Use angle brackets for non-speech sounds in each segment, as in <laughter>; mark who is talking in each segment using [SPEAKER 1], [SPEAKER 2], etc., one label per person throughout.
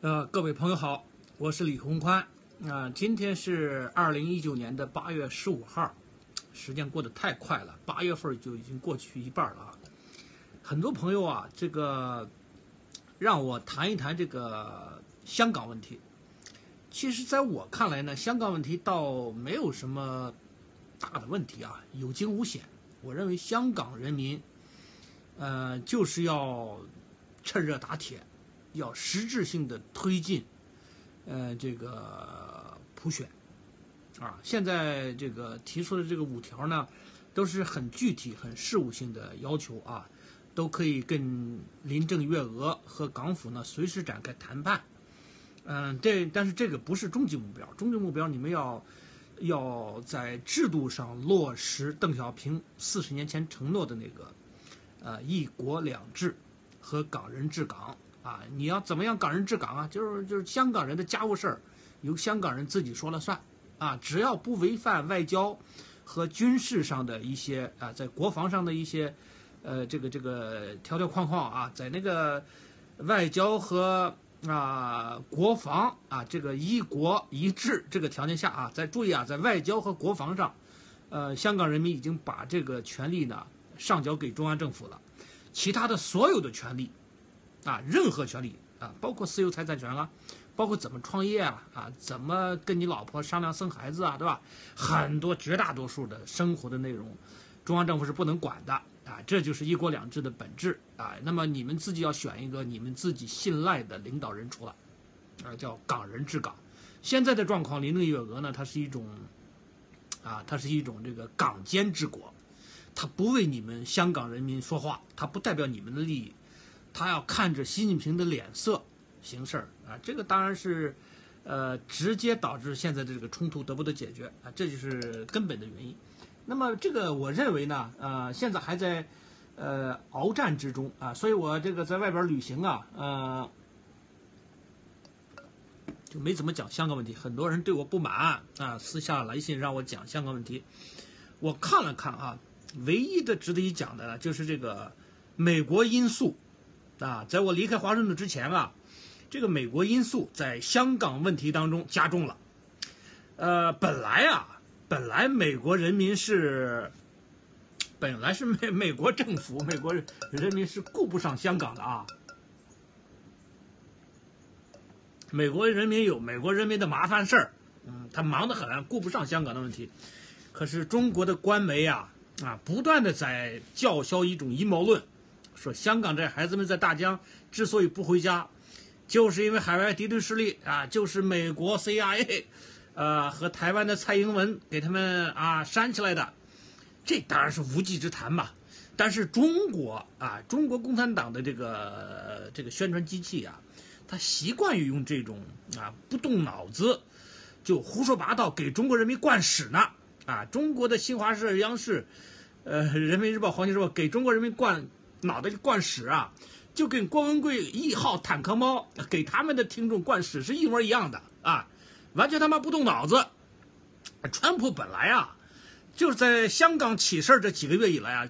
[SPEAKER 1] 呃，各位朋友好，我是李宏宽。啊、今天是二零一九年的八月十五号，时间过得太快了，八月份就已经过去一半了啊。很多朋友啊，这个让我谈一谈这个香港问题。其实，在我看来呢，香港问题倒没有什么大的问题啊，有惊无险。我认为香港人民，呃，就是要趁热打铁，要实质性的推进，呃，这个普选，啊，现在这个提出的这个五条呢，都是很具体、很事务性的要求啊，都可以跟林郑月娥和港府呢随时展开谈判。嗯，这但是这个不是终极目标，终极目标你们要要在制度上落实邓小平四十年前承诺的那个，呃，一国两制和港人治港啊！你要怎么样港人治港啊？就是就是香港人的家务事儿由香港人自己说了算啊！只要不违反外交和军事上的一些啊，在国防上的一些呃这个这个条条框框啊，在那个外交和啊，国防啊，这个一国一制这个条件下啊，在注意啊，在外交和国防上，呃，香港人民已经把这个权利呢上交给中央政府了，其他的所有的权利，啊，任何权利啊，包括私有财产权啊，包括怎么创业啊，啊，怎么跟你老婆商量生孩子啊，对吧？很多绝大多数的生活的内容，中央政府是不能管的啊，这就是一国两制的本质啊。那么你们自己要选一个你们自己信赖的领导人出来，啊，叫港人治港。现在的状况，林郑月娥呢，它是一种，啊，它是一种这个港奸治国，它不为你们香港人民说话，它不代表你们的利益，他要看着习近平的脸色行事儿啊。这个当然是，呃，直接导致现在的这个冲突得不得解决啊，这就是根本的原因。那么这个我认为呢，呃，现在还在呃鏖战之中啊，所以我这个在外边旅行啊，呃，就没怎么讲香港问题。很多人对我不满啊，私下来信让我讲香港问题。我看了看啊，唯一的值得一讲的呢，就是这个美国因素啊，在我离开华盛顿之前啊，这个美国因素在香港问题当中加重了。呃，本来啊，本来美国人民是，本来是美美国政府、美国人民是顾不上香港的啊。美国人民有美国人民的麻烦事儿，嗯，他忙得很，顾不上香港的问题。可是中国的官媒啊啊，不断的在叫嚣一种阴谋论，说香港这孩子们在大江之所以不回家，就是因为海外敌对势力啊，就是美国 CIA，呃和台湾的蔡英文给他们啊煽起来的。这当然是无稽之谈嘛。但是中国啊，中国共产党的这个这个宣传机器啊。他习惯于用这种啊不动脑子就胡说八道给中国人民灌屎呢啊！中国的新华社、央视、呃人民日报、黄金日报给中国人民灌脑袋里灌屎啊，就跟郭文贵一号坦克猫给他们的听众灌屎是一模一样的啊！完全他妈不动脑子。川普本来啊就是在香港起事这几个月以来啊，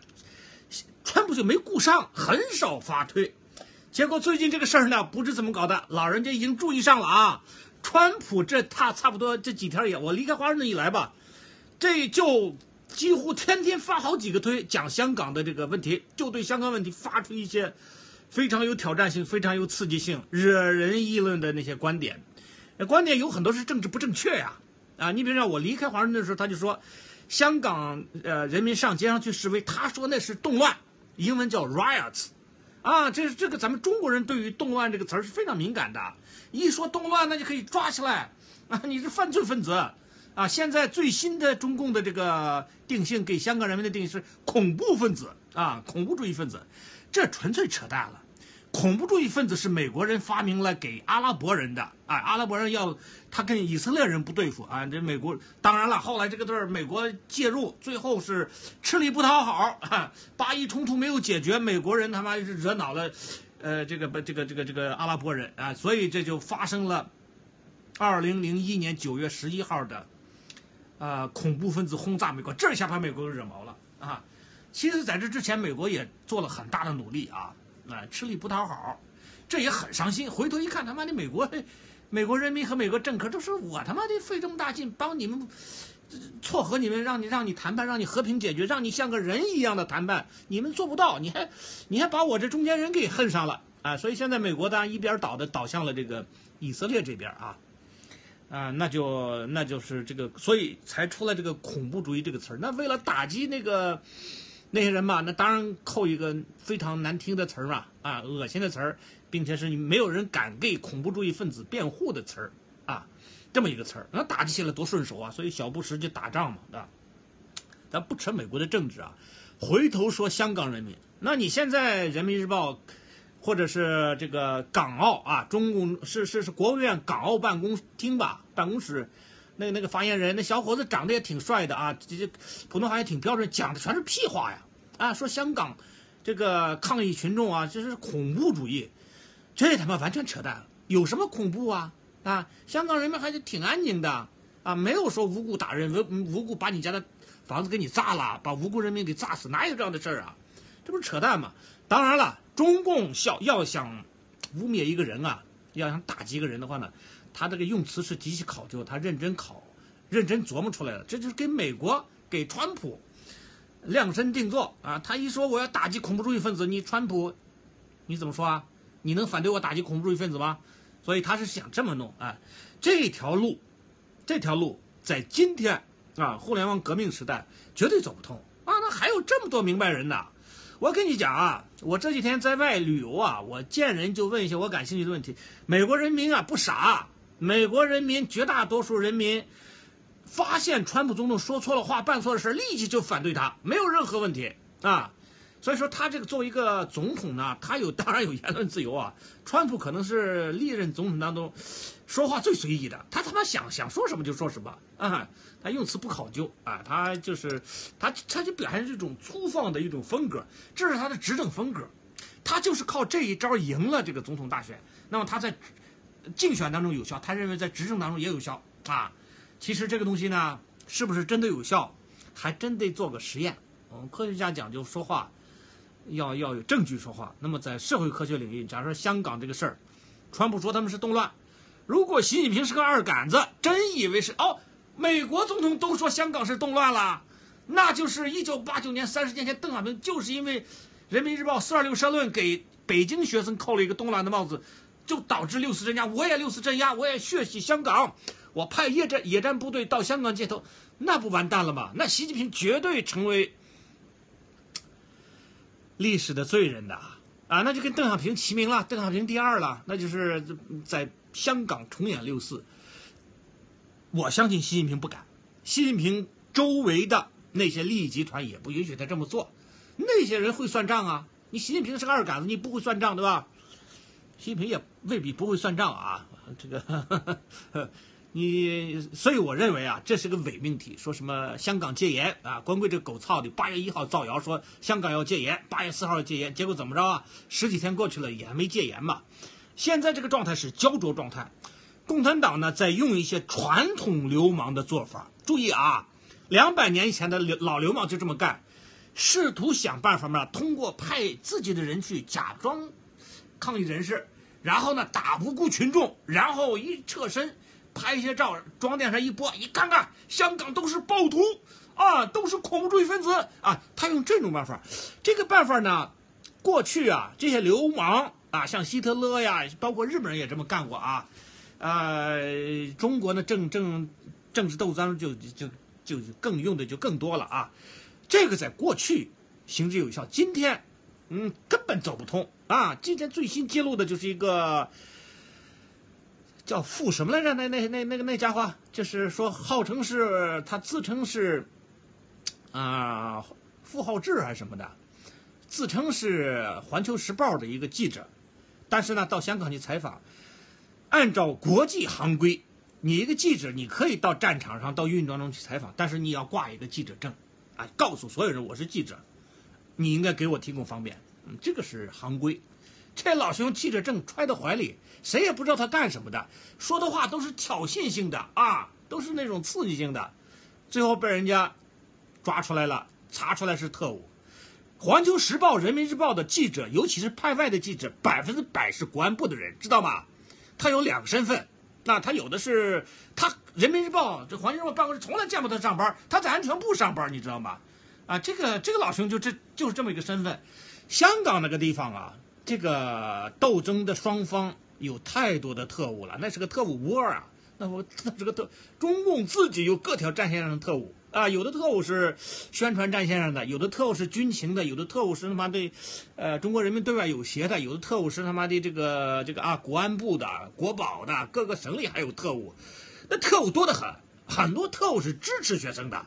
[SPEAKER 1] 川普就没顾上，很少发推。结果最近这个事儿呢，不知怎么搞的，老人家已经注意上了啊。川普这他差不多这几天也，我离开华盛顿以来吧，这就几乎天天发好几个推，讲香港的这个问题，就对香港问题发出一些非常有挑战性、非常有刺激性、惹人议论的那些观点。观点有很多是政治不正确呀，啊，你比如说我离开华盛顿的时候，他就说香港呃人民上街上去示威，他说那是动乱，英文叫 riots。啊，这是这个咱们中国人对于动乱这个词儿是非常敏感的，一说动乱那就可以抓起来，啊，你是犯罪分子，啊，现在最新的中共的这个定性给香港人民的定义是恐怖分子啊，恐怖主义分子，这纯粹扯淡了。恐怖主义分子是美国人发明了给阿拉伯人的，啊，阿拉伯人要他跟以色列人不对付啊，这美国当然了，后来这个事儿美国介入，最后是吃力不讨好，啊、巴以冲突没有解决，美国人他妈是惹恼了，呃，这个不这个这个这个阿拉伯人啊，所以这就发生了二零零一年九月十一号的，呃，恐怖分子轰炸美国，这下把美国惹毛了啊。其实在这之前，美国也做了很大的努力啊。啊，吃力不讨好，这也很伤心。回头一看，他妈的美国，美国人民和美国政客都是我他妈的费这么大劲帮你们撮合你们，让你让你谈判，让你和平解决，让你像个人一样的谈判，你们做不到，你还你还把我这中间人给恨上了啊！所以现在美国当然一边倒的倒向了这个以色列这边啊。啊，那就那就是这个，所以才出来这个恐怖主义这个词儿。那为了打击那个那些人嘛，那当然扣一个非常难听的词儿嘛，啊，恶心的词儿，并且是你没有人敢给恐怖主义分子辩护的词儿啊，这么一个词儿，那打击起来多顺手啊！所以小布什就打仗嘛，啊，咱不扯美国的政治啊，回头说香港人民，那你现在人民日报。或者是这个港澳啊，中共是是是国务院港澳办公厅吧，办公室，那个那个发言人那小伙子长得也挺帅的啊，这这普通话也挺标准，讲的全是屁话呀啊，说香港这个抗议群众啊，这是恐怖主义，这他妈完全扯淡，有什么恐怖啊啊？香港人民还是挺安静的啊，没有说无辜打人，无无辜把你家的房子给你炸了，把无辜人民给炸死，哪有这样的事儿啊？这不是扯淡吗？当然了。中共想要想污蔑一个人啊，要想打击一个人的话呢，他这个用词是极其考究，他认真考，认真琢磨出来的。这就是给美国给川普量身定做啊！他一说我要打击恐怖主义分子，你川普你怎么说啊？你能反对我打击恐怖主义分子吗？所以他是想这么弄啊。这条路，这条路在今天啊，互联网革命时代绝对走不通啊！那还有这么多明白人呢。我跟你讲啊，我这几天在外旅游啊，我见人就问一些我感兴趣的问题。美国人民啊不傻，美国人民绝大多数人民发现川普总统说错了话、办错了事，立即就反对他，没有任何问题啊。所以说他这个作为一个总统呢，<laughs> 他有当然有言论自由啊。川普可能是历任总统当中说话最随意的，他他妈想想说什么就说什么啊，他用词不考究啊，他就是他他就表现这种粗放的一种风格，这是他的执政风格，他就是靠这一招赢了这个总统大选。那么他在竞选当中有效，他认为在执政当中也有效啊。其实这个东西呢，是不是真的有效，还真得做个实验。我们科学家讲究说话。要要有证据说话。那么在社会科学领域，假如说香港这个事儿，川普说他们是动乱，如果习近平是个二杆子，真以为是哦，美国总统都说香港是动乱了，那就是一九八九年三十年前邓小平就是因为《人民日报》四二六社论给北京学生扣了一个动乱的帽子，就导致六四镇压，我也六四镇压，我也血洗香港，我派野战野战部队到香港街头，那不完蛋了吗？那习近平绝对成为。历史的罪人的啊，那就跟邓小平齐名了，邓小平第二了，那就是在香港重演六四。我相信习近平不敢，习近平周围的那些利益集团也不允许他这么做。那些人会算账啊，你习近平是个二杆子，你不会算账对吧？习近平也未必不会算账啊，这个。你所以我认为啊，这是个伪命题。说什么香港戒严啊？光棍这狗操的！八月一号造谣说香港要戒严，八月四号要戒严，结果怎么着啊？十几天过去了也还没戒严嘛。现在这个状态是焦灼状态，共产党呢在用一些传统流氓的做法。注意啊，两百年以前的流老流氓就这么干，试图想办法嘛，通过派自己的人去假装抗议人士，然后呢打无辜群众，然后一撤身。拍一些照，装电视一播，你看看，香港都是暴徒啊，都是恐怖主义分子啊。他用这种办法，这个办法呢，过去啊，这些流氓啊，像希特勒呀，包括日本人也这么干过啊。呃，中国呢政政政治斗争就就就更用的就更多了啊。这个在过去行之有效，今天嗯根本走不通啊。今天最新揭露的就是一个。叫傅什么来着？那那那那个那家伙，就是说号称是他自称是啊傅浩志还是什么的，自称是《环球时报》的一个记者，但是呢到香港去采访，按照国际行规，你一个记者你可以到战场上到运动中去采访，但是你要挂一个记者证，啊，告诉所有人我是记者，你应该给我提供方便，嗯，这个是行规。这老兄记者证揣在怀里，谁也不知道他干什么的，说的话都是挑衅性的啊，都是那种刺激性的，最后被人家抓出来了，查出来是特务。环球时报》《人民日报》的记者，尤其是派外的记者，百分之百是国安部的人，知道吗？他有两个身份，那他有的是他《人民日报》这《环球时报》办公室从来见不得他上班，他在安全部上班，你知道吗？啊，这个这个老兄就这就是这么一个身份。香港那个地方啊，这个斗争的双方有太多的特务了，那是个特务窝啊。那我这个特中共自己有各条战线上的特务啊，有的特务是宣传战线上的，有的特务是军情的，有的特务是他妈的，呃，中国人民对外有协的，有的特务是他妈的这个这个啊，国安部的、国保的，各个省里还有特务，那特务多得很，很多特务是支持学生的，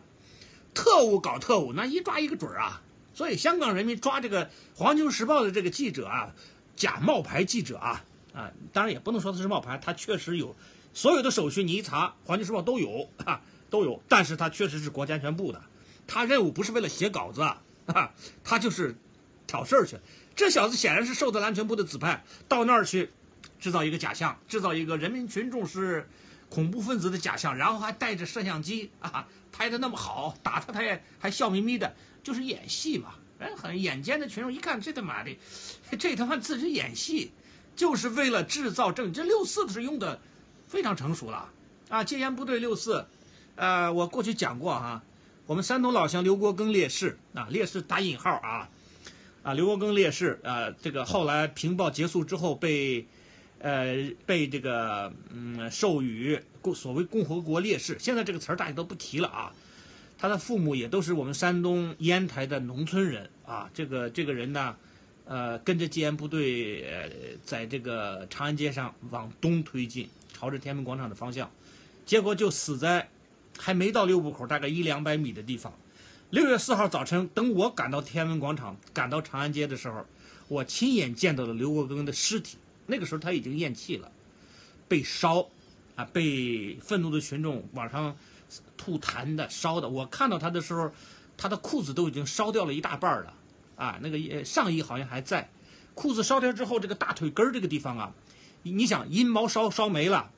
[SPEAKER 1] 特务搞特务，那一抓一个准儿啊。所以香港人民抓这个《环球时报》的这个记者啊，假冒牌记者啊啊，当然也不能说他是冒牌，他确实有所有的手续，你一查《环球时报》都有啊都有，但是他确实是国家安全部的，他任务不是为了写稿子啊，他就是挑事儿去。这小子显然是受到安全部的指派，到那儿去制造一个假象，制造一个人民群众是恐怖分子的假象，然后还带着摄像机啊拍的那么好，打他他也还笑眯眯的。就是演戏嘛，哎，很眼尖的群众一看，这他妈的，这他妈自己演戏，就是为了制造证据。这六四是用的非常成熟了啊！戒严部队六四，呃，我过去讲过哈，我们山东老乡刘国庚烈士啊，烈士打引号啊，啊，刘国庚烈士啊，这个后来平暴结束之后被，呃，被这个嗯授予共所谓共和国烈士，现在这个词儿大家都不提了啊。他的父母也都是我们山东烟台的农村人啊，这个这个人呢，呃，跟着戒严部队，呃，在这个长安街上往东推进，朝着天安门广场的方向，结果就死在还没到六步口，大概一两百米的地方。六月四号早晨，等我赶到天安门广场，赶到长安街的时候，我亲眼见到了刘国庚的尸体。那个时候他已经咽气了，被烧，啊，被愤怒的群众往上。吐痰的、烧的，我看到他的时候，他的裤子都已经烧掉了一大半了，啊，那个上衣好像还在，裤子烧掉之后，这个大腿根儿这个地方啊，你想阴毛烧烧没了，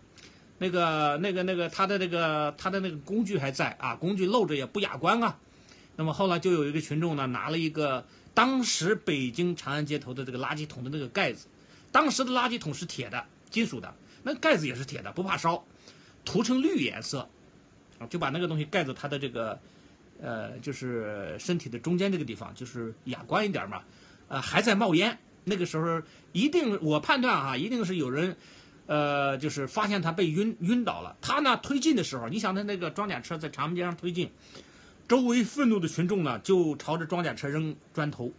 [SPEAKER 1] 那个、那个、那个，他的那个他的那个工具还在啊，工具露着也不雅观啊。那么后来就有一个群众呢，拿了一个当时北京长安街头的这个垃圾桶的那个盖子，当时的垃圾桶是铁的、金属的，那盖子也是铁的，不怕烧，涂成绿颜色。就把那个东西盖在他的这个，呃，就是身体的中间这个地方，就是雅观一点嘛，呃，还在冒烟。那个时候一定，我判断啊，一定是有人，呃，就是发现他被晕晕倒了。他呢推进的时候，你想他那个装甲车在长安街上推进，周围愤怒的群众呢就朝着装甲车扔砖头，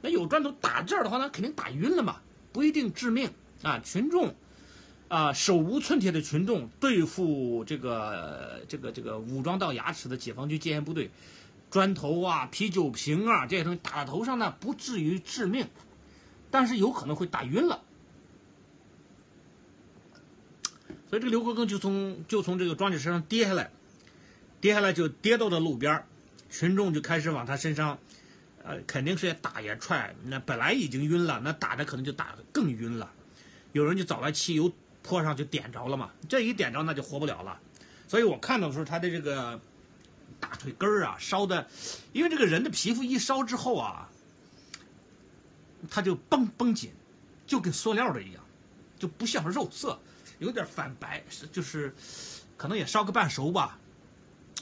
[SPEAKER 1] 那有砖头打这儿的话，那肯定打晕了嘛，不一定致命啊，群众。啊，手无寸铁的群众对付这个这个这个武装到牙齿的解放军戒严部队，砖头啊、啤酒瓶啊这些东西打头上呢，不至于致命，但是有可能会打晕了。所以这个刘国庚就从就从这个装甲车上跌下来，跌下来就跌到了路边群众就开始往他身上，呃，肯定是也打也踹，那本来已经晕了，那打的可能就打的更晕了，有人就找来汽油。泼上就点着了嘛，这一点着那就活不了了，所以我看到的时候，他的这个大腿根儿啊烧的，因为这个人的皮肤一烧之后啊，他就绷绷紧，就跟塑料的一样，就不像肉色，有点反白，就是可能也烧个半熟吧。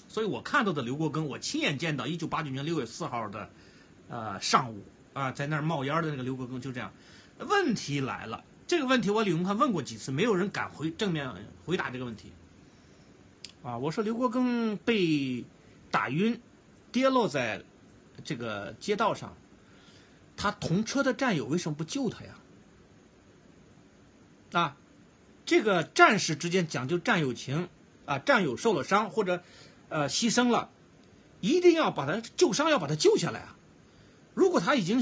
[SPEAKER 1] 所以我看到的刘国庚，我亲眼见到一九八九年六月四号的呃上午啊，在那儿冒烟的那个刘国庚就这样。问题来了。这个问题我李永汉问过几次，没有人敢回正面回答这个问题。啊，我说刘国庚被打晕，跌落在这个街道上，他同车的战友为什么不救他呀？啊，这个战士之间讲究战友情，啊，战友受了伤或者呃牺牲了，一定要把他救伤，要把他救下来啊。如果他已经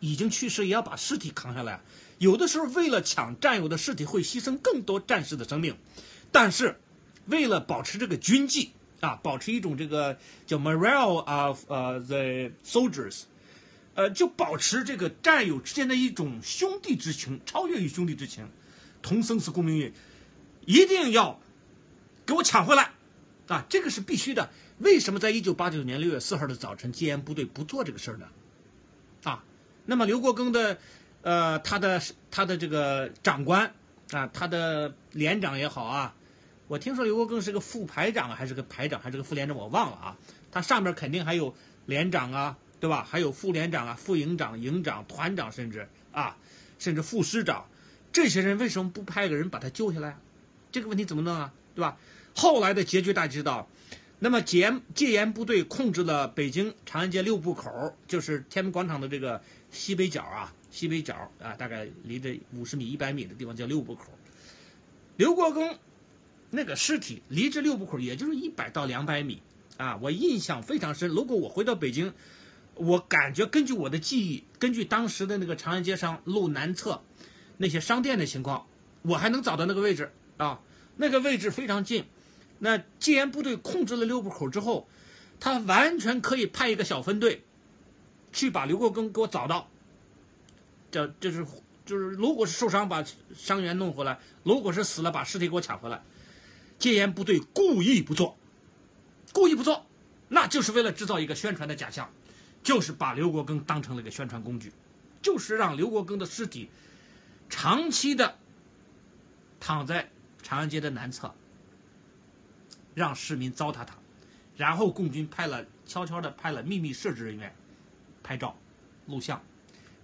[SPEAKER 1] 已经去世，也要把尸体扛下来。有的时候，为了抢战友的尸体，会牺牲更多战士的生命，但是，为了保持这个军纪啊，保持一种这个叫 morale of 呃 the soldiers，呃，就保持这个战友之间的一种兄弟之情，超越于兄弟之情，同生死共命运，一定要给我抢回来啊！这个是必须的。为什么在一九八九年六月四号的早晨，戒严部队不做这个事儿呢？啊。那么刘国庚的，呃，他的他的这个长官啊，他的连长也好啊，我听说刘国庚是个副排长还是个排长还是个副连长，我忘了啊。他上面肯定还有连长啊，对吧？还有副连长啊、副营长、营长、团长，甚至啊，甚至副师长，这些人为什么不派个人把他救下来？这个问题怎么弄啊？对吧？后来的结局大家知道。那么戒严戒严部队控制了北京长安街六部口，就是天安门广场的这个西北角啊，西北角啊，大概离着五十米、一百米的地方叫六部口。刘国公那个尸体离这六部口也就是一百到两百米啊，我印象非常深。如果我回到北京，我感觉根据我的记忆，根据当时的那个长安街上路南侧那些商店的情况，我还能找到那个位置啊，那个位置非常近。那戒严部队控制了六部口之后，他完全可以派一个小分队，去把刘国公给我找到。叫就是就是，如果是受伤把伤员弄回来，如果是死了把尸体给我抢回来。戒严部队故意不做，故意不做，那就是为了制造一个宣传的假象，就是把刘国庚当成了一个宣传工具，就是让刘国庚的尸体长期的躺在长安街的南侧。让市民糟蹋他，然后共军派了悄悄的派了秘密设置人员拍照、录像，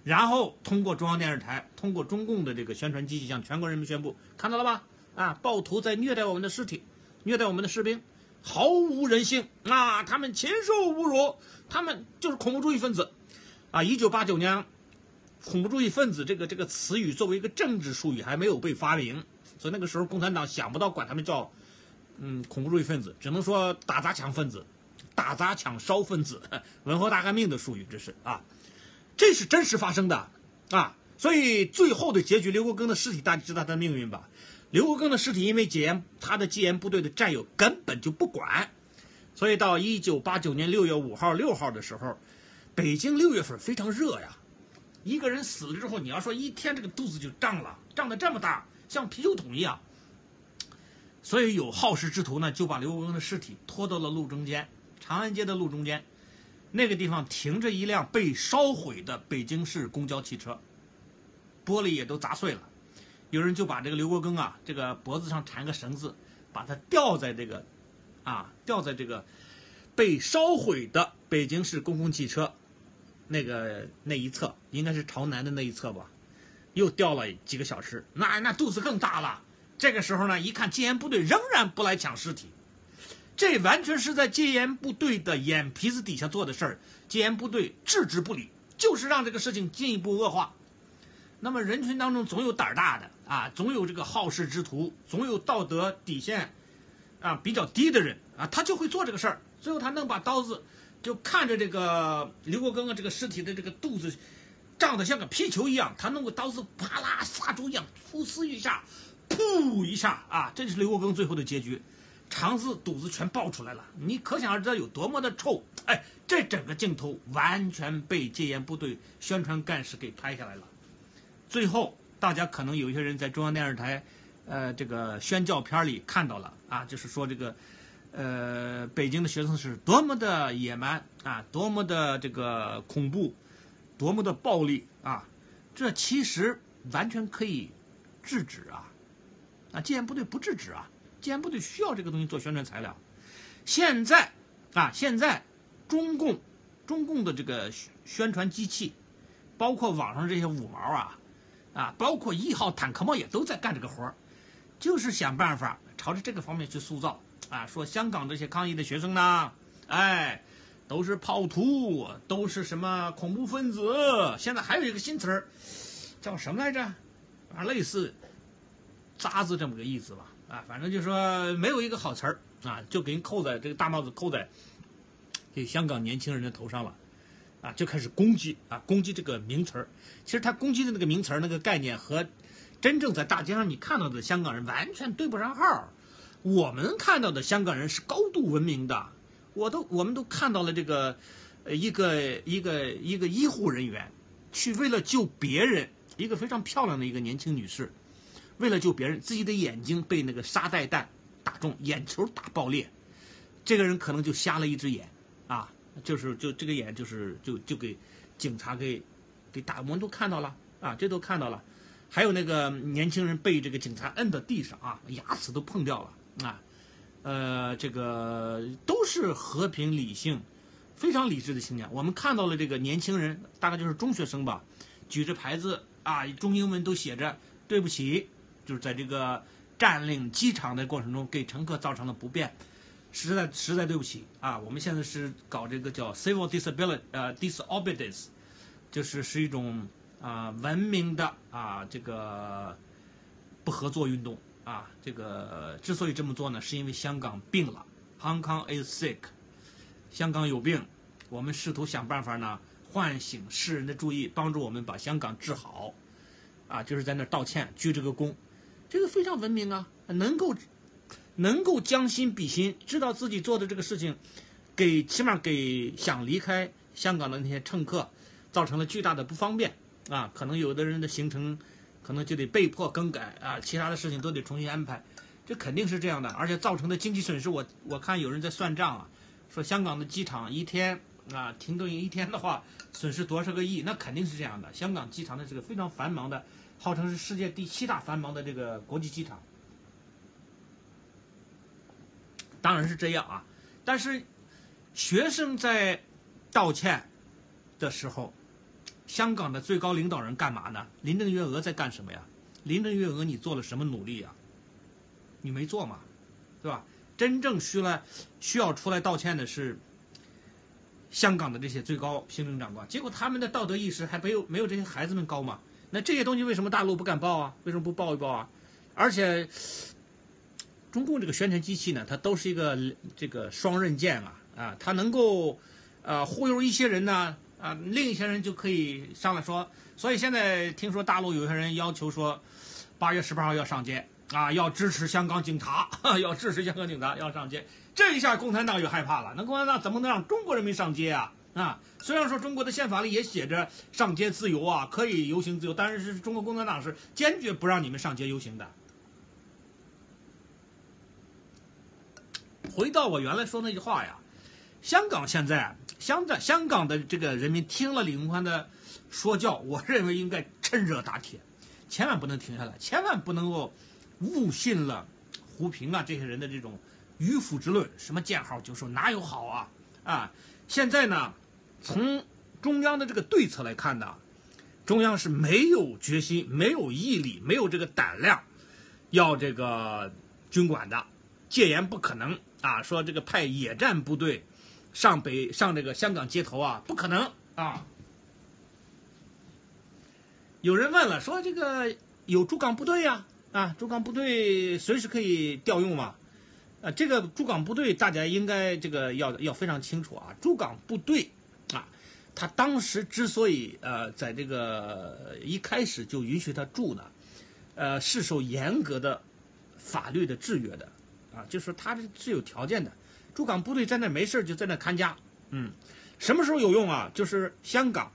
[SPEAKER 1] 然后通过中央电视台、通过中共的这个宣传机器向全国人民宣布：看到了吧？啊，暴徒在虐待我们的尸体，虐待我们的士兵，毫无人性啊！他们禽兽不如，他们就是恐怖主义分子啊！一九八九年，恐怖主义分子这个这个词语作为一个政治术语还没有被发明，所以那个时候共产党想不到管他们叫。嗯，恐怖主义分子只能说打砸抢分子，打砸抢烧分子，<laughs> 文化大革命的术语，这是啊，这是真实发生的啊。所以最后的结局，刘国庚的尸体，大家知道他的命运吧？刘国庚的尸体因为戒严，他的戒严部队的战友根本就不管，所以到一九八九年六月五号、六号的时候，北京六月份非常热呀。一个人死了之后，你要说一天这个肚子就胀了，胀得这么大，像啤酒桶一样。所以有好事之徒呢，就把刘国庚的尸体拖到了路中间，长安街的路中间，那个地方停着一辆被烧毁的北京市公交汽车，玻璃也都砸碎了。有人就把这个刘国庚啊，这个脖子上缠个绳子，把他吊在这个，啊，吊在这个被烧毁的北京市公共汽车那个那一侧，应该是朝南的那一侧吧，又吊了几个小时，那那肚子更大了。这个时候呢，一看戒严部队仍然不来抢尸体，这完全是在戒严部队的眼皮子底下做的事儿。戒严部队置之不理，就是让这个事情进一步恶化。那么人群当中总有胆儿大的啊，总有这个好事之徒，总有道德底线啊比较低的人啊，他就会做这个事儿。最后他弄把刀子，就看着这个刘国根啊这个尸体的这个肚子胀得像个皮球一样，他弄个刀子啪啦杀猪一样，噗呲一下。噗一下啊，这就是刘国根最后的结局，肠子肚子全爆出来了，你可想而知有多么的臭。哎，这整个镜头完全被戒严部队宣传干事给拍下来了。最后，大家可能有一些人在中央电视台，呃，这个宣教片里看到了啊，就是说这个，呃，北京的学生是多么的野蛮啊，多么的这个恐怖，多么的暴力啊，这其实完全可以制止啊。啊，戒严部队不制止啊！戒严部队需要这个东西做宣传材料。现在，啊，现在中共中共的这个宣传机器，包括网上这些五毛啊，啊，包括一号坦克帽也都在干这个活儿，就是想办法朝着这个方面去塑造啊，说香港这些抗议的学生呢，哎，都是暴徒，都是什么恐怖分子。现在还有一个新词儿，叫什么来着？啊，类似。渣子这么个意思吧，啊，反正就说没有一个好词儿啊，就给人扣在这个大帽子扣在这香港年轻人的头上了，啊，就开始攻击啊，攻击这个名词儿。其实他攻击的那个名词儿那个概念和真正在大街上你看到的香港人完全对不上号。我们看到的香港人是高度文明的，我都我们都看到了这个呃一个一个一个医护人员去为了救别人，一个非常漂亮的一个年轻女士。为了救别人，自己的眼睛被那个沙袋弹打中，眼球打爆裂，这个人可能就瞎了一只眼，啊，就是就这个眼就是就就给警察给给打，我们都看到了啊，这都看到了。还有那个年轻人被这个警察摁到地上啊，牙齿都碰掉了啊，呃，这个都是和平理性、非常理智的青年。我们看到了这个年轻人，大概就是中学生吧，举着牌子啊，中英文都写着“对不起”，就是在这个占领机场的过程中给乘客造成了不便，实在实在对不起啊！我们现在是搞这个叫 “civil disability” 呃，disobedience，就是是一种。啊，文明的啊，这个不合作运动啊，这个之所以这么做呢，是因为香港病了，Hong Kong is sick，香港有病，我们试图想办法呢，唤醒世人的注意，帮助我们把香港治好，啊，就是在那儿道歉，鞠这个躬，这个非常文明啊，能够能够将心比心，知道自己做的这个事情，给起码给想离开香港的那些乘客造成了巨大的不方便。啊，可能有的人的行程，可能就得被迫更改啊，其他的事情都得重新安排，这肯定是这样的。而且造成的经济损失，我我看有人在算账啊，说香港的机场一天啊停顿一天的话，损失多少个亿，那肯定是这样的。香港机场呢是个非常繁忙的，号称是世界第七大繁忙的这个国际机场，当然是这样啊。但是学生在道歉的时候。香港的最高领导人干嘛呢？林郑月娥在干什么呀？林郑月娥，你做了什么努力呀？你没做嘛，对吧？真正需来需要出来道歉的是香港的这些最高行政长官，结果他们的道德意识还没有没有这些孩子们高嘛？那这些东西为什么大陆不敢报啊？为什么不报一报啊？而且中共这个宣传机器呢，它都是一个这个双刃剑啊啊，它能够呃忽悠一些人呢。啊，另一些人就可以上来说，所以现在听说大陆有些人要求说，八月十八号要上街啊，要支持香港警察，<laughs> 要支持香港警察要上街。这一下共产党就害怕了，那共产党怎么能让中国人民上街啊？啊，虽然说中国的宪法里也写着上街自由啊，可以游行自由，但是中国共产党是坚决不让你们上街游行的。回到我原来说那句话呀，香港现在。香港香港的这个人民听了李鸿宽的说教，我认为应该趁热打铁，千万不能停下来，千万不能够误信了胡平啊这些人的这种迂腐之论，什么见好就收，哪有好啊啊！现在呢，从中央的这个对策来看呢，中央是没有决心、没有毅力、没有这个胆量，要这个军管的戒严不可能啊，说这个派野战部队。上北上这个香港街头啊，不可能啊！有人问了，说这个有驻港部队呀，啊，驻港部队随时可以调用嘛？啊，这个驻港部队大家应该这个要要非常清楚啊。驻港部队，他当时之所以呃在这个一开始就允许他住呢，呃，是受严格的法律的制约的啊，就是他是是有条件的。驻港部队在那没事就在那看家，嗯，什么时候有用啊？就是香港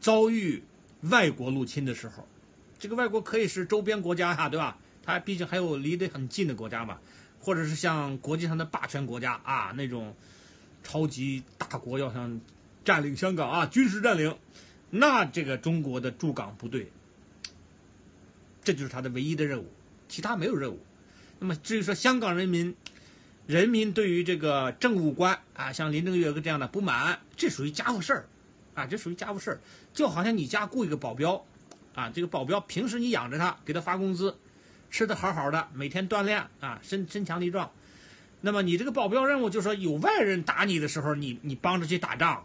[SPEAKER 1] 遭遇外国入侵的时候，这个外国可以是周边国家哈，对吧？它毕竟还有离得很近的国家嘛，或者是像国际上的霸权国家啊那种超级大国要想占领香港啊，军事占领，那这个中国的驻港部队，这就是他的唯一的任务，其他没有任务。那么至于说香港人民。人民对于这个政务官啊，像林郑月娥这样的不满，这属于家务事儿，啊，这属于家务事儿，就好像你家雇一个保镖，啊，这个保镖平时你养着他，给他发工资，吃的好好的，每天锻炼啊，身身强力壮，那么你这个保镖任务就是说有外人打你的时候，你你帮着去打仗，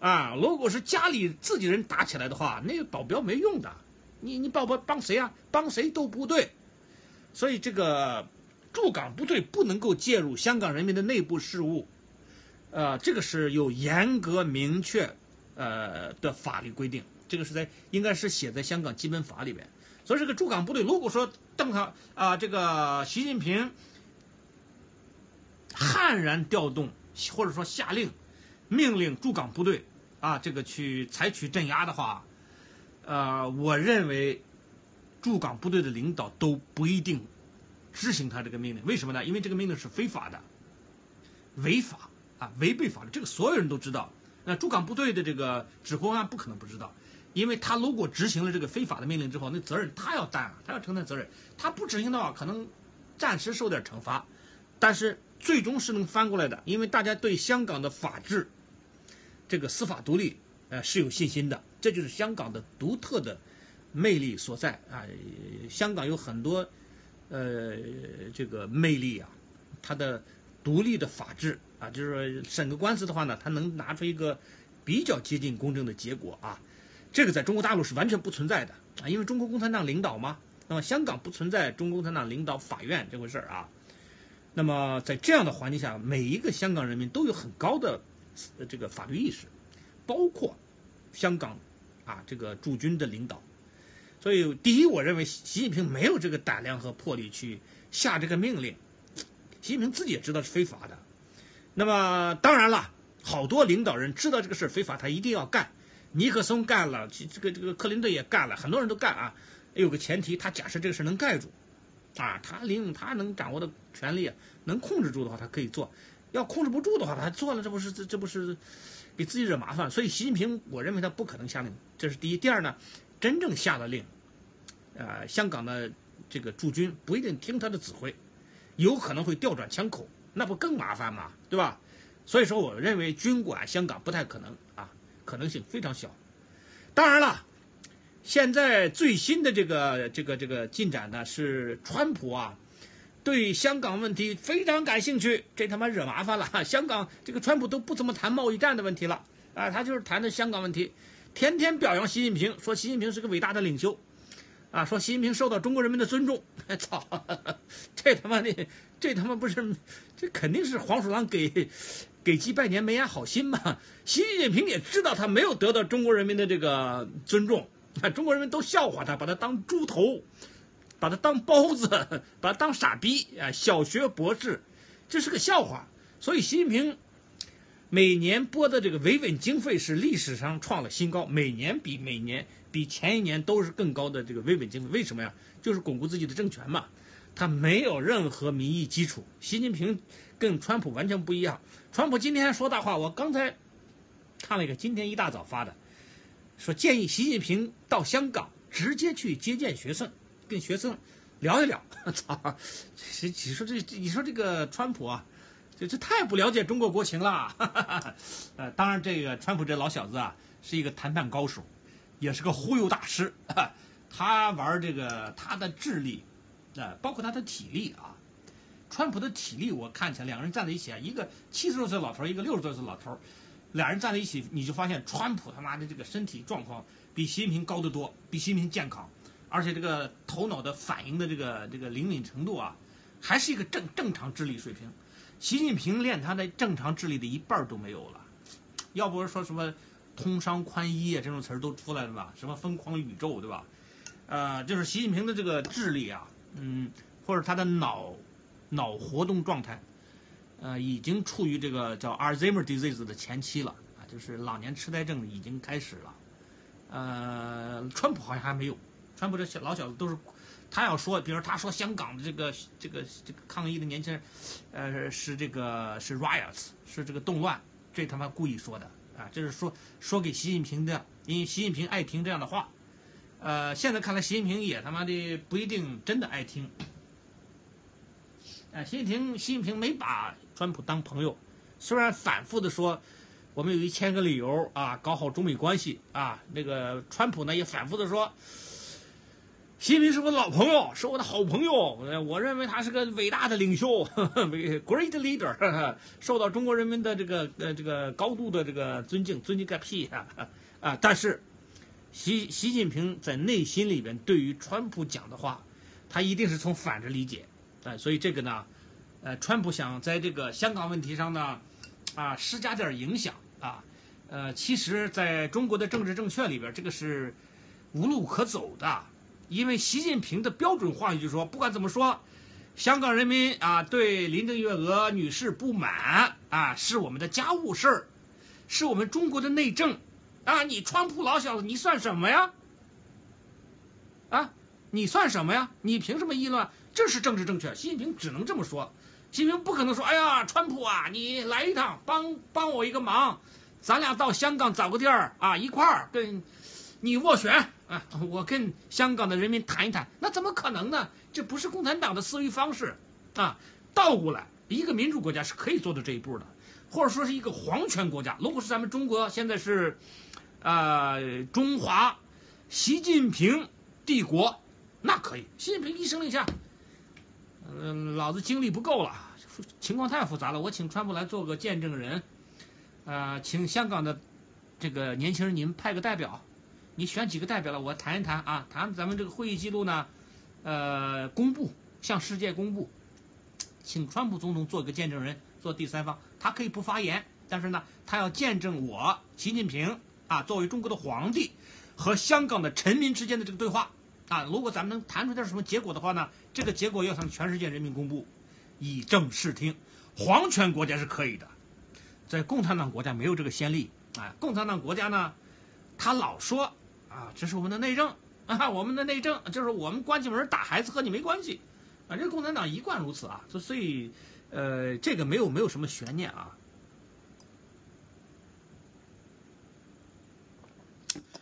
[SPEAKER 1] 啊，如果是家里自己人打起来的话，那个保镖没用的，你你保镖帮谁啊？帮谁都不对，所以这个。驻港部队不能够介入香港人民的内部事务，呃，这个是有严格明确呃的法律规定，这个是在应该是写在香港基本法里边。所以这个驻港部队，如果说邓康啊这个习近平悍然调动或者说下令命令驻港部队啊这个去采取镇压的话，呃，我认为驻港部队的领导都不一定。执行他这个命令，为什么呢？因为这个命令是非法的，违法啊，违背法律。这个所有人都知道。那驻港部队的这个指挥官不可能不知道。因为他如果执行了这个非法的命令之后，那责任他要担啊，他要承担责任。他不执行的话，可能暂时受点惩罚，但是最终是能翻过来的，因为大家对香港的法治、这个司法独立，呃，是有信心的。这就是香港的独特的魅力所在啊！香港有很多呃这个魅力啊，它的独立的法治啊，就是说审个官司的话呢，它能拿出一个比较接近公正的结果啊。这个在中国大陆是完全不存在的啊，因为中国共产党领导嘛。那么香港不存在中国共产党领导法院这回事儿啊。那么在这样的环境下，每一个香港人民都有很高的这个法律意识，包括香港啊这个驻军的领导。所以，第一，我认为习近平没有这个胆量和魄力去下这个命令。习近平自己也知道是非法的。那么，当然了，好多领导人知道这个事非法，他一定要干。尼克松干了，这个这个克林顿也干了，很多人都干啊。有个前提，他假设这个事能盖住，啊，他利用他能掌握的权力，能控制住的话，他可以做；要控制不住的话，他做了，这不是这这不是给自己惹麻烦？所以习近平，我认为他不可能下令。这是第一。第二呢，真正下了令，呃，香港的这个驻军不一定听他的指挥，有可能会调转枪口，那不更麻烦吗？对吧？所以说，我认为军管香港不太可能啊。可能性非常小，当然了，现在最新的这个这个这个进展呢是川普啊，对香港问题非常感兴趣，这他妈惹麻烦了。<laughs> 香港这个川普都不怎么谈贸易战的问题了啊，他就是谈的香港问题，天天表扬习近平，说习近平是个伟大的领袖，啊，说习近平受到中国人民的尊重。<laughs> 操，这他妈的，这他妈不是，这肯定是黄鼠狼给。给鸡拜年没安好心嘛？习近平也知道他没有得到中国人民的这个尊重，啊中国人民都笑话他，把他当猪头，把他当包子，把他当傻逼啊！小学博士，这是个笑话。所以习近平每年拨的这个维稳经费是历史上创了新高，每年比每年比前一年都是更高的这个维稳经费。为什么呀？就是巩固自己的政权嘛。他没有任何民意基础。习近平跟川普完全不一样。川普今天说大话，我刚才看了一个，今天一大早发的，说建议习近平到香港直接去接见学生，跟学生聊一聊。<laughs> 操，你说这你说这个川普啊，这这太不了解中国国情了。<laughs> 呃，当然这个川普这老小子啊，是一个谈判高手，也是个忽悠大师。<laughs> 他玩这个，他的智力，啊，包括他的体力啊。川普的体力，我看起来两个人站在一起啊，一个七十多岁老头，一个六十多岁老头，俩人站在一起，你就发现川普他妈的这个身体状况比习近平高得多，比习近平健康，而且这个头脑的反应的这个这个灵敏程度啊，还是一个正正常智力水平。习近平连他的正常智力的一半都没有了，要不是说什么通商宽衣啊这种词儿都出来了吧？什么疯狂宇宙对吧？呃，就是习近平的这个智力啊，嗯，或者他的脑。脑活动状态，呃，已经处于这个叫 Alzheimer disease 的前期了啊，就是老年痴呆症已经开始了。呃，川普好像还没有，川普这小老小子都是，他要说，比如他说香港的这个这个这个抗议的年轻人，呃，是这个是 riots，是这个动乱，这他妈故意说的啊，这是说说给习近平的，因为习近平爱听这样的话。呃，现在看来，习近平也他妈的不一定真的爱听。啊，习近平，习近平没把川普当朋友，虽然反复的说，我们有一千个理由啊，搞好中美关系啊。那个川普呢也反复的说，习近平是我的老朋友，是我的好朋友，我认为他是个伟大的领袖，<laughs> great leader，<laughs> 受到中国人民的这个呃这个高度的这个尊敬，尊敬个屁啊啊！但是习习近平在内心里边对于川普讲的话，他一定是从反着理解。哎，所以这个呢，呃，川普想在这个香港问题上呢，啊，施加点影响啊，呃，其实在中国的政治正确里边，这个是无路可走的，因为习近平的标准话语就说，不管怎么说，香港人民啊对林郑月娥女士不满啊，是我们的家务事儿，是我们中国的内政，啊，你川普老小子，你算什么呀？啊，你算什么呀？你凭什么议论？这是政治正确，习近平只能这么说。习近平不可能说：“哎呀，川普啊，你来一趟，帮帮我一个忙，咱俩到香港找个地儿啊，一块儿跟你斡旋啊，我跟香港的人民谈一谈，那怎么可能呢？这不是共产党的思维方式啊！倒过来，一个民主国家是可以做到这一步的，或者说是一个皇权国家。如果是咱们中国现在是，呃，中华习近平帝国，那可以。习近平一声令下，嗯，老子精力不够了，情况太复杂了，我请川普来做个见证人，呃，请香港的这个年轻人，你们派个代表。你选几个代表了？我谈一谈啊，谈咱们这个会议记录呢，呃，公布向世界公布，请川普总统做一个见证人，做第三方，他可以不发言，但是呢，他要见证我习近平啊，作为中国的皇帝和香港的臣民之间的这个对话啊，如果咱们能谈出点什么结果的话呢，这个结果要向全世界人民公布，以正视听。皇权国家是可以的，在共产党国家没有这个先例啊，共产党国家呢，他老说。啊，这是我们的内政啊，我们的内政就是我们关起门打孩子和你没关系，啊，这共产党一贯如此啊，所所以，呃，这个没有没有什么悬念啊。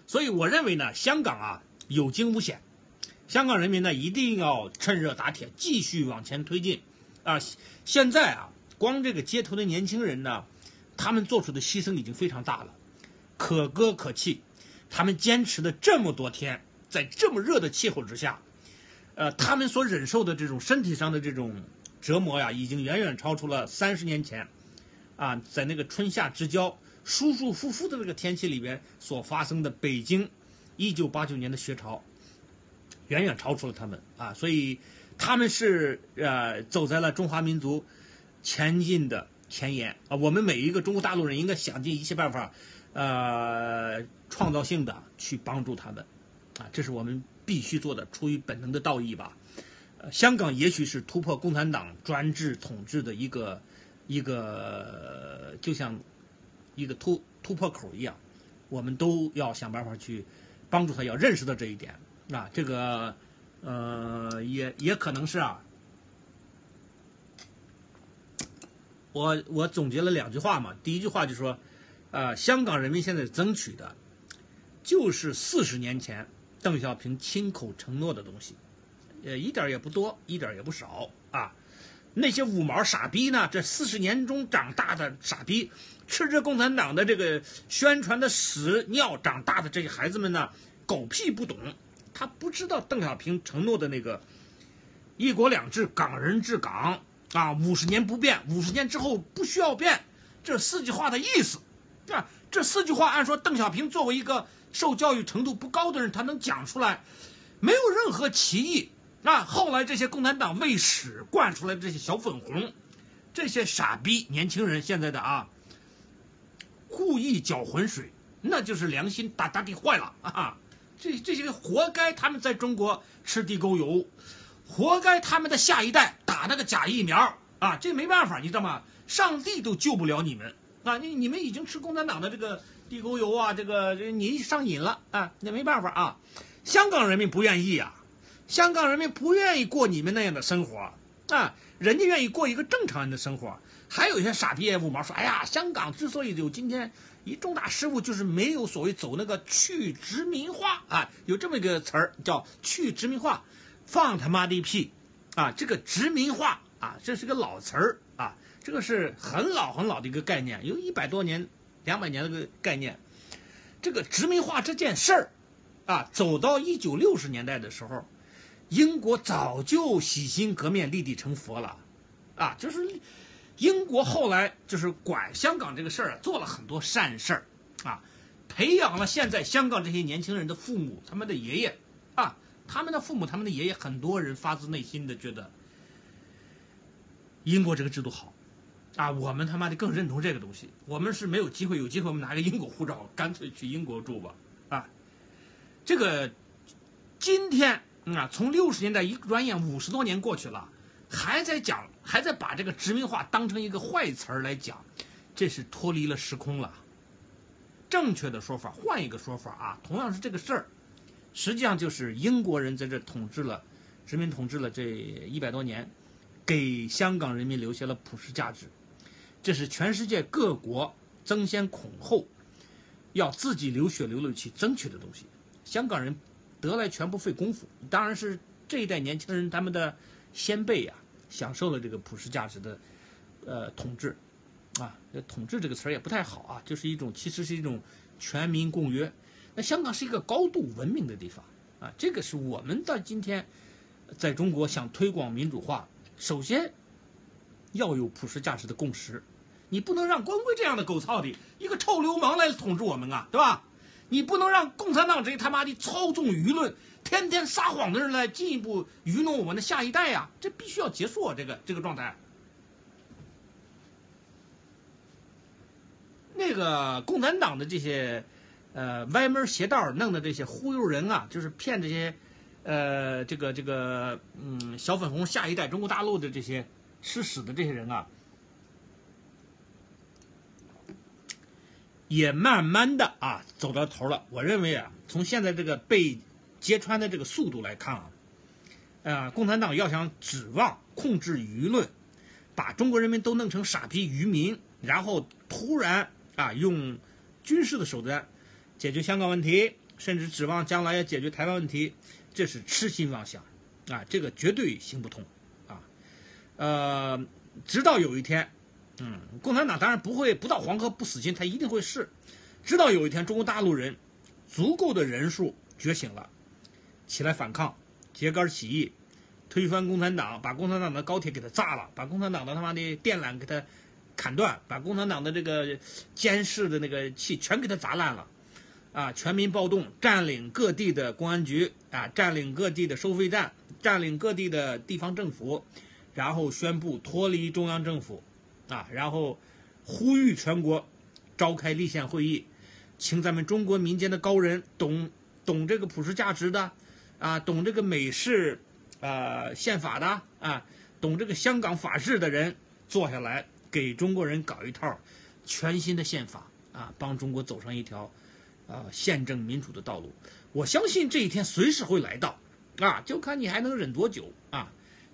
[SPEAKER 1] 所以我认为呢，香港啊有惊无险，香港人民呢一定要趁热打铁，继续往前推进啊。现在啊，光这个街头的年轻人呢，他们做出的牺牲已经非常大了，可歌可泣。他们坚持的这么多天，在这么热的气候之下，呃，他们所忍受的这种身体上的这种折磨呀，已经远远超出了三十年前，啊，在那个春夏之交、舒舒服服的那个天气里边所发生的北京一九八九年的学潮，远远超出了他们啊，所以他们是呃走在了中华民族前进的前沿啊，我们每一个中国大陆人应该想尽一切办法。呃，创造性的去帮助他们，啊，这是我们必须做的，出于本能的道义吧。香港也许是突破共产党专制统治的一个一个，就像一个突突破口一样，我们都要想办法去帮助他，要认识到这一点。啊，这个呃，也也可能是啊，我我总结了两句话嘛，第一句话就说。啊，香港人民现在争取的，就是四十年前邓小平亲口承诺的东西，呃，一点也不多，一点也不少啊。那些五毛傻逼呢？这四十年中长大的傻逼，吃着共产党的这个宣传的屎尿长大的这些孩子们呢，狗屁不懂，他不知道邓小平承诺的那个“一国两制，港人治港”啊，五十年不变，五十年之后不需要变，这四句话的意思。啊，这四句话，按说邓小平作为一个受教育程度不高的人，他能讲出来，没有任何歧义。啊，后来这些共产党为屎灌出来的这些小粉红，这些傻逼年轻人，现在的啊，故意搅浑水，那就是良心大大的坏了啊！这这些活该他们在中国吃地沟油，活该他们的下一代打那个假疫苗啊！这没办法，你知道吗？上帝都救不了你们。啊，你你们已经吃共产党的这个地沟油啊，这个你上瘾了啊，那没办法啊。香港人民不愿意啊，香港人民不愿意过你们那样的生活啊，人家愿意过一个正常人的生活。还有一些傻逼五毛说，哎呀，香港之所以有今天一重大失误，就是没有所谓走那个去殖民化啊，有这么一个词儿叫去殖民化，放他妈的屁啊，这个殖民化啊，这是个老词儿啊。这个是很老很老的一个概念，有一百多年、两百年的个概念。这个殖民化这件事儿，啊，走到一九六十年代的时候，英国早就洗心革面、立地成佛了，啊，就是英国后来就是管香港这个事儿，做了很多善事儿，啊，培养了现在香港这些年轻人的父母、他们的爷爷，啊，他们的父母、他们的爷爷，很多人发自内心的觉得英国这个制度好。啊，我们他妈的更认同这个东西。我们是没有机会，有机会我们拿个英国护照，干脆去英国住吧。啊，这个今天啊，从六十年代一转眼五十多年过去了，还在讲，还在把这个殖民化当成一个坏词儿来讲，这是脱离了时空了。正确的说法，换一个说法啊，同样是这个事儿，实际上就是英国人在这统治了，殖民统治了这一百多年，给香港人民留下了普世价值。这是全世界各国争先恐后要自己流血流泪去争取的东西，香港人得来全不费功夫，当然是这一代年轻人他们的先辈呀，享受了这个普世价值的呃统治，啊，统治这个词儿也不太好啊，就是一种其实是一种全民共约。那香港是一个高度文明的地方啊，这个是我们到今天在中国想推广民主化，首先要有普世价值的共识。你不能让官贵这样的狗操的一个臭流氓来统治我们啊，对吧？你不能让共产党这些他妈的操纵舆论、天天撒谎的人来进一步愚弄我们的下一代呀！这必须要结束啊！这个这个状态。那个共产党的这些呃歪门邪道弄的这些忽悠人啊，就是骗这些呃这个这个嗯小粉红下一代中国大陆的这些吃屎的这些人啊。也慢慢的啊走到头了。我认为啊，从现在这个被揭穿的这个速度来看啊，呃，共产党要想指望控制舆论，把中国人民都弄成傻逼愚民，然后突然啊用军事的手段解决香港问题，甚至指望将来要解决台湾问题，这是痴心妄想啊！这个绝对行不通啊！呃，直到有一天。嗯，共产党当然不会不到黄河不死心，他一定会试，直到有一天中国大陆人足够的人数觉醒了，起来反抗，揭竿起义，推翻共产党，把共产党的高铁给他炸了，把共产党的他妈的电缆给他砍断，把共产党的这个监视的那个器全给他砸烂了，啊，全民暴动，占领各地的公安局，啊，占领各地的收费站，占领各地的地方政府，然后宣布脱离中央政府。啊，然后呼吁全国召开立宪会议，请咱们中国民间的高人，懂懂这个普世价值的，啊，懂这个美式啊宪法的啊，懂这个香港法治的人坐下来，给中国人搞一套全新的宪法啊，帮中国走上一条啊宪政民主的道路。我相信这一天随时会来到，啊，就看你还能忍多久。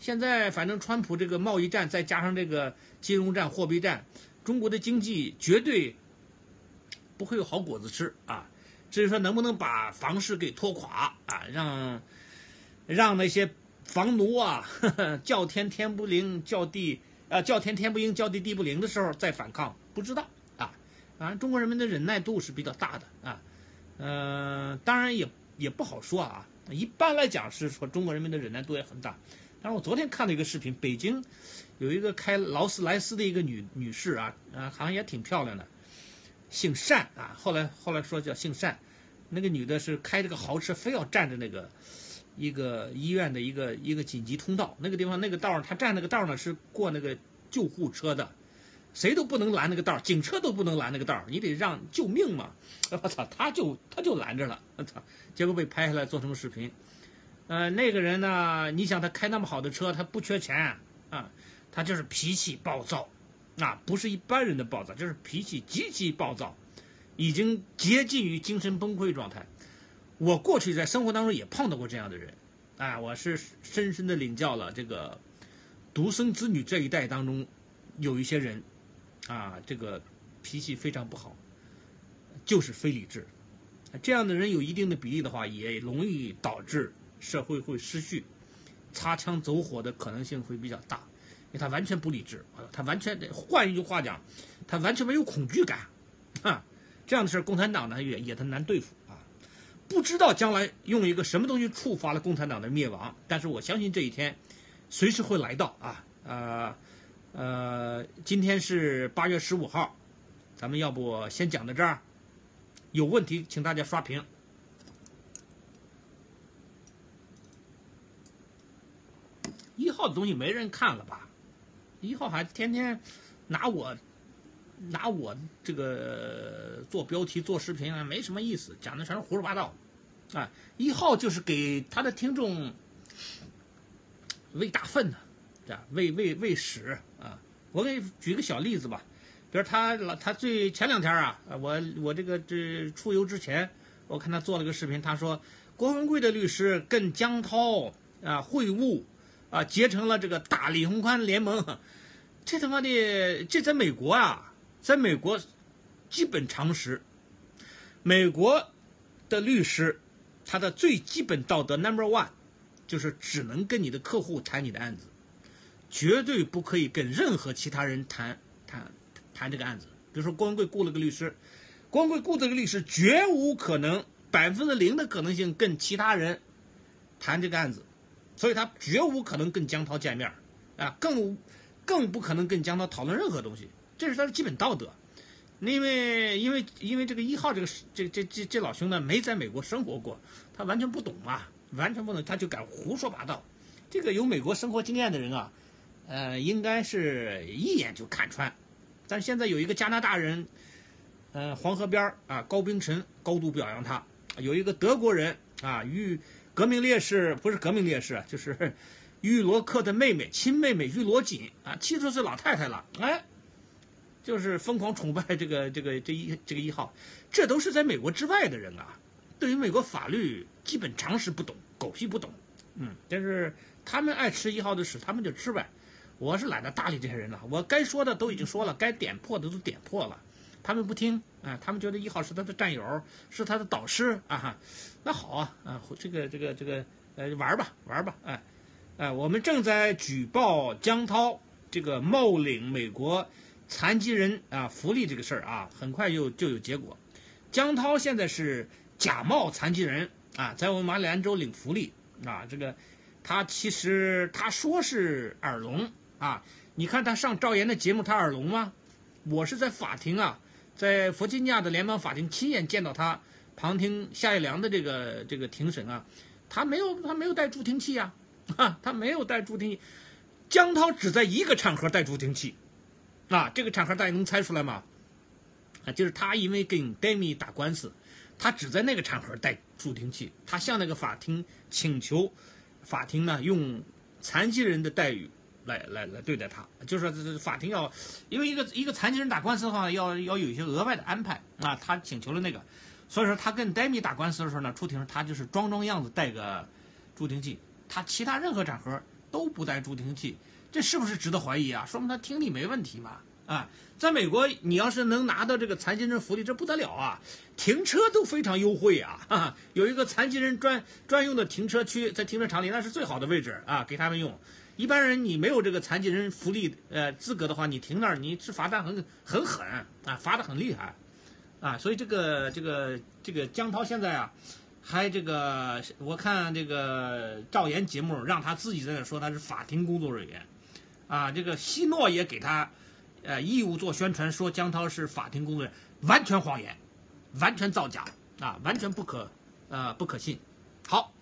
[SPEAKER 1] 现在反正川普这个贸易战，再加上这个金融战、货币战，中国的经济绝对不会有好果子吃啊！至于说能不能把房市给拖垮啊，让让那些房奴啊 <laughs> 叫天天不灵，叫地啊叫天天不应，叫地地不灵的时候再反抗，不知道啊。反正中国人民的忍耐度是比较大的啊，嗯，当然也也不好说啊。一般来讲是说中国人民的忍耐度也很大。但是我昨天看了一个视频，北京有一个开劳斯莱斯的一个女女士啊，啊，好像也挺漂亮的，姓单啊。后来后来说叫姓单，那个女的是开这个豪车，非要占着那个一个医院的一个一个紧急通道，那个地方那个道儿，她占那个道儿呢是过那个救护车的，谁都不能拦那个道儿，警车都不能拦那个道儿，你得让救命嘛。我操，她就她就拦着了，我操，结果被拍下来做成视频。呃，那个人呢？你想他开那么好的车，他不缺钱啊，他就是脾气暴躁，啊，不是一般人的暴躁，就是脾气极其暴躁，已经接近于精神崩溃状态。我过去在生活当中也碰到过这样的人，啊，我是深深的领教了这个独生子女这一代当中有一些人，啊，这个脾气非常不好，就是非理智，这样的人有一定的比例的话，也容易导致。社会会失序，擦枪走火的可能性会比较大，因为他完全不理智啊，他完全换一句话讲，他完全没有恐惧感，啊，这样的事共产党呢也也他难对付啊，不知道将来用一个什么东西触发了共产党的灭亡，但是我相信这一天随时会来到啊，呃呃，今天是八月十五号，咱们要不先讲到这儿，有问题请大家刷屏。号的东西没人看了吧？一号还天天拿我拿我这个做标题做视频啊，没什么意思，讲的全是胡说八道啊！一号就是给他的听众喂大粪的，对吧？喂喂喂屎啊！我给你举个小例子吧，比如他老他最前两天啊，我我这个这出游之前，我看他做了个视频，他说郭文贵的律师跟江涛啊会晤。啊，结成了这个大李鸿宽联盟，这他妈的，这在美国啊，在美国基本常识。美国的律师他的最基本道德 number one 就是只能跟你的客户谈你的案子，绝对不可以跟任何其他人谈谈谈这个案子。比如说郭文贵雇了个律师，郭文贵雇这个律师绝无可能百分之零的可能性跟其他人谈这个案子，所以他绝无可能跟江涛见面啊，更更不可能跟江涛讨论任何东西，这是他的基本道德。因为因为因为这个一号这个这这这这老兄呢没在美国生活过，他完全不懂嘛，完全不懂，他就敢胡说八道。这个有美国生活经验的人啊，呃，应该是一眼就看穿。但是现在有一个加拿大人，呃，黄河边啊，高冰晨高度表扬他。有一个德国人啊，与革命烈士不是革命烈士，<laughs> 就是玉罗克的妹妹亲妹妹玉罗锦啊，七十岁老太太了，哎。就是疯狂崇拜这个 <laughs> 这个这一这个一号，这都是在美国之外的人啊，对于美国法律基本常识不懂，狗屁不懂，嗯，但是他们爱吃一号的屎，他们就吃呗。我是懒得搭理这些人了，我该说的都已经说了，该点破的都点破了，他们不听啊，他们觉得一号是他的战友，是他的导师啊哈，那好啊啊，这个这个这个呃玩吧玩吧，哎哎，我们正在举报江涛这个冒领美国。残疾人啊，福利这个事儿啊，很快就就有结果。江涛现在是假冒残疾人啊，在我们马里兰州领福利啊。这个他其实他说是耳聋啊，你看他上赵岩的节目，他耳聋吗？我是在法庭啊，在弗吉尼亚的联邦法庭亲眼见到他旁听夏一良的这个这个庭审啊，他没有他没有带助听器啊，啊，<laughs> 他没有带助听器。江涛只在一个场合带助听器。啊，这个场合大家能猜出来吗？啊，就是他因为跟 Demi 打官司，他只在那个场合带助听器，他向那个法庭请求，法庭呢用残疾人的待遇来来来对待他，就是法庭要，因为一个一个残疾人打官司的话，要要有一些额外的安排啊，他请求了那个，所以说他跟戴米打官司的时候呢，出庭他就是装装样子带个助听器，他其他任何场合都不带助听器。这是不是值得怀疑啊？说明他听力没问题嘛？啊，在美国，你要是能拿到这个残疾人福利，这不得了啊！停车都非常优惠啊！有一个残疾人专专用的停车区，在停车场里，那是最好的位置啊，给他们用。一般人你没有这个残疾人福利呃资格的话，你停那儿，你是罚单很很狠啊，罚的很厉害啊。所以这个这个这个江涛现在啊，还这个我看这个赵岩节目，让他自己在那说他是法庭工作人员。啊，这个希诺也给他，呃，义务做宣传，说江涛是法庭工作人员，完全谎言，完全造假，啊，完全不可，呃，不可信。好，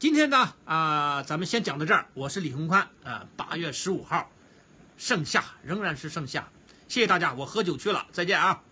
[SPEAKER 1] 今天呢，啊，咱们先讲到这儿。我是李宏宽，呃，八月十五号，盛夏仍然是盛夏，谢谢大家，我喝酒去了，再见啊。